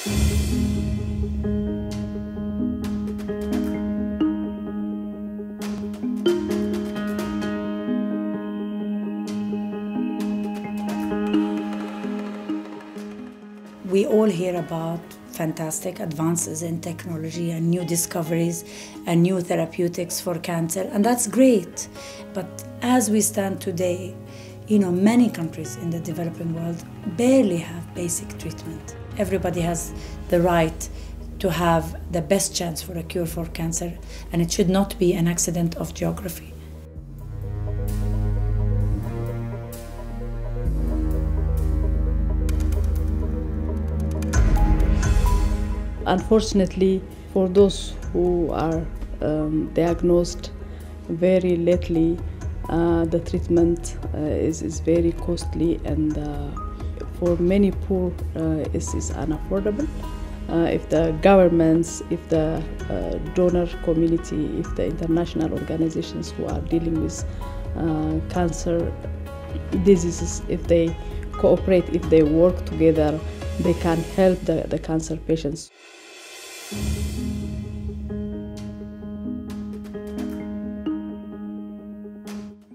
We all hear about fantastic advances in technology and new discoveries and new therapeutics for cancer, and that's great. But as we stand today, you know, many countries in the developing world barely have basic treatment. Everybody has the right to have the best chance for a cure for cancer, and it should not be an accident of geography. Unfortunately, for those who are um, diagnosed very lately, uh, the treatment uh, is, is very costly and uh, for many poor uh, is, is unaffordable. Uh, if the governments, if the donor community, if the international organizations who are dealing with cancer diseases, if they cooperate, if they work together, they can help the, the cancer patients.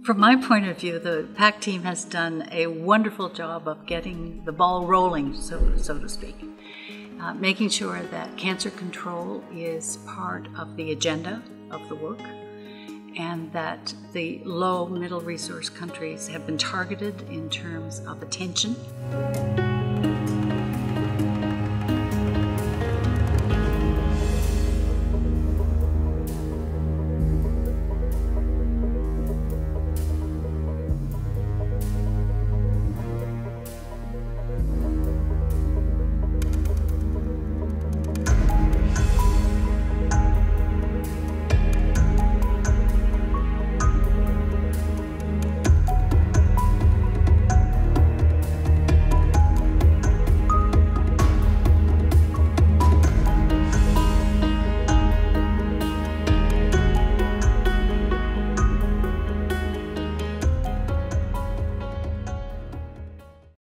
From my point of view, the PACT team has done a wonderful job of getting the ball rolling, so, so to speak, uh, making sure that cancer control is part of the agenda of the work and that the low middle resource countries have been targeted in terms of attention.